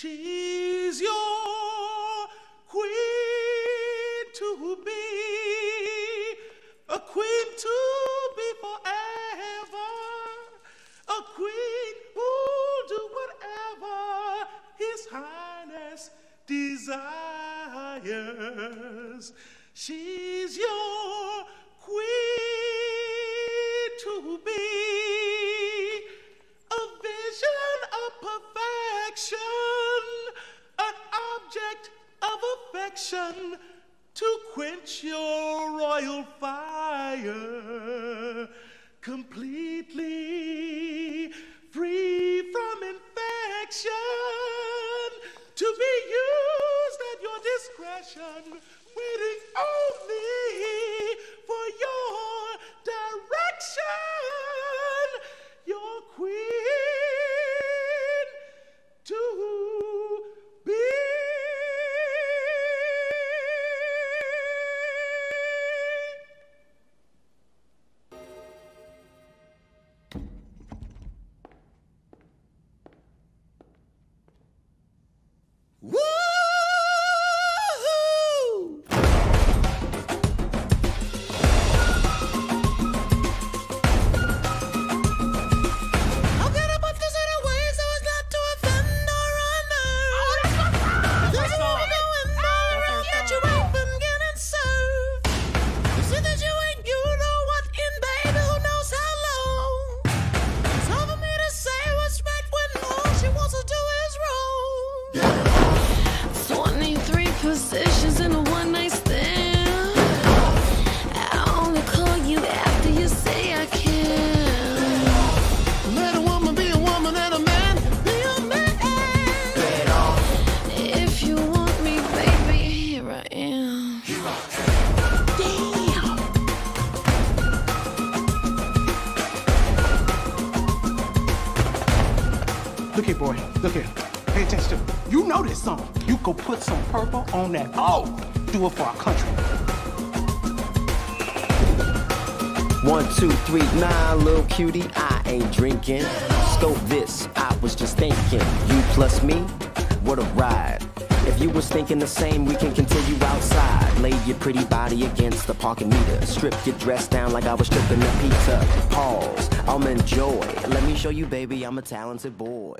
She's your queen to be, a queen to be forever, a queen who'll do whatever His Highness desires. She's your affection to quench your royal fire. Completely free from infection to be used at your discretion waiting only Look here, boy. Look here. Pay attention You know this song. You go put some purple on that. Oh, do it for our country. One, two, three, nine, little cutie, I ain't drinking. Scope this, I was just thinking. You plus me, what a ride. If you was thinking the same, we can continue outside. Lay your pretty body against the parking meter. Strip your dress down like I was stripping the pizza. Pause, Enjoy. Let me show you, baby, I'm a talented boy.